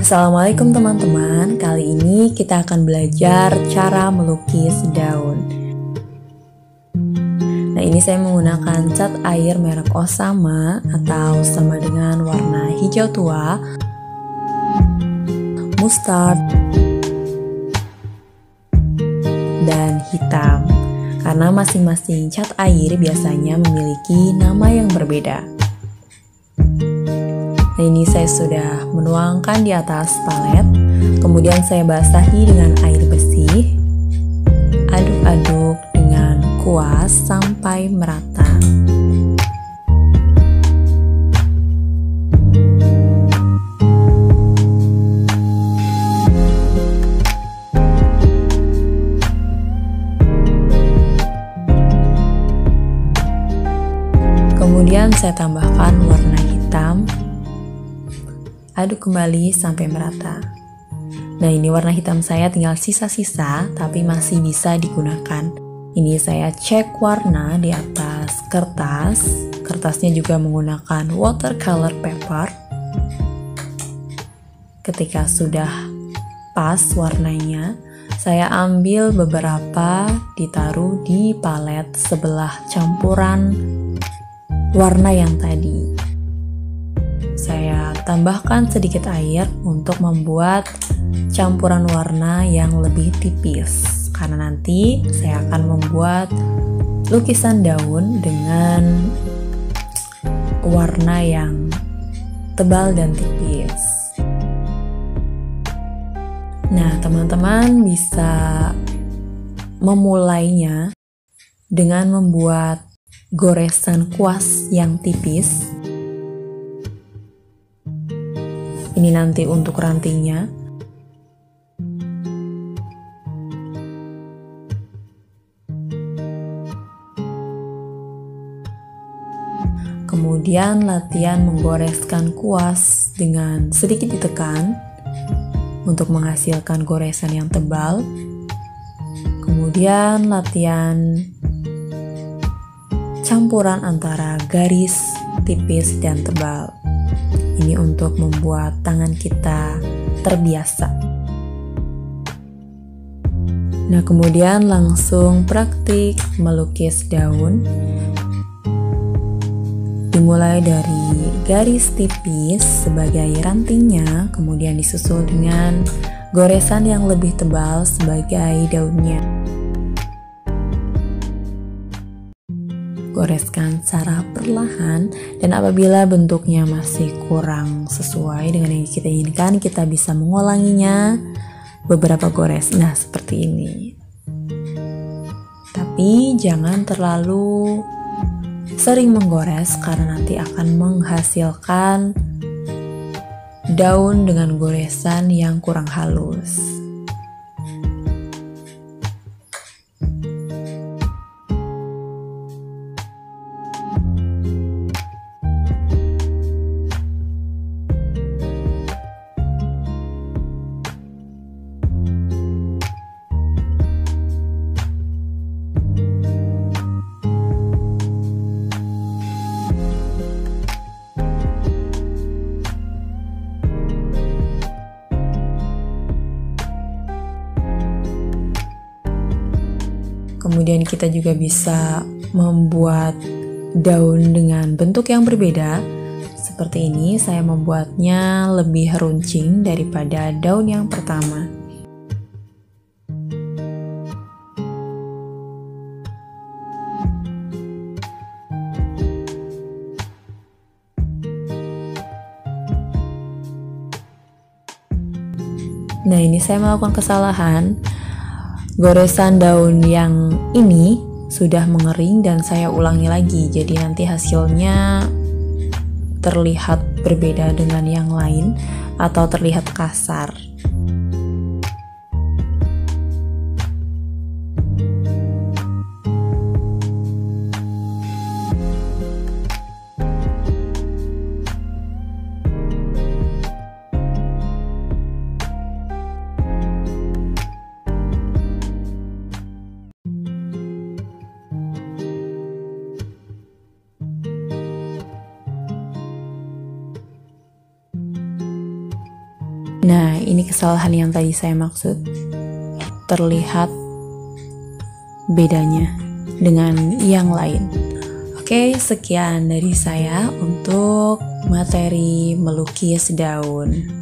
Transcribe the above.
Assalamualaikum teman-teman, kali ini kita akan belajar cara melukis daun. Nah ini saya menggunakan cat air merek Osama atau sama dengan warna hijau tua, mustard, dan hitam. Karena masing-masing cat air biasanya memiliki nama yang berbeda. Nah ini saya sudah menuangkan di atas palet, kemudian saya basahi dengan air bersih, aduk-aduk dengan kuas sampai merata. Kemudian saya tambahkan warna hitam Aduk kembali sampai merata. Nah ini warna hitam saya tinggal sisa-sisa tapi masih bisa digunakan. Ini saya cek warna di atas kertas. Kertasnya juga menggunakan watercolor paper. Ketika sudah pas warnanya, saya ambil beberapa ditaruh di palet sebelah campuran warna yang tadi saya tambahkan sedikit air untuk membuat campuran warna yang lebih tipis karena nanti saya akan membuat lukisan daun dengan warna yang tebal dan tipis. Nah, teman-teman bisa memulainya dengan membuat goresan kuas yang tipis Ini nanti untuk rantingnya. Kemudian latihan menggoreskan kuas dengan sedikit ditekan untuk menghasilkan goresan yang tebal. Kemudian latihan campuran antara garis tipis dan tebal. Ini untuk membuat tangan kita terbiasa. Nah, kemudian langsung praktik melukis daun. Dimulai dari garis tipis sebagai rantingnya, kemudian disusul dengan goresan yang lebih tebal sebagai daunnya. Goreskan secara perlahan dan apabila bentuknya masih kurang sesuai dengan yang kita inginkan kita bisa mengulanginya beberapa gores nah seperti ini tapi jangan terlalu sering menggores karena nanti akan menghasilkan daun dengan goresan yang kurang halus. Kemudian kita juga bisa membuat daun dengan bentuk yang berbeda. Seperti ini, saya membuatnya lebih runcing daripada daun yang pertama. Nah, ini saya melakukan kesalahan goresan daun yang ini sudah mengering dan saya ulangi lagi jadi nanti hasilnya terlihat berbeda dengan yang lain atau terlihat kasar Nah, ini kesalahan yang tadi saya maksud. Terlihat bedanya dengan yang lain. Oke, sekian dari saya untuk materi melukis daun.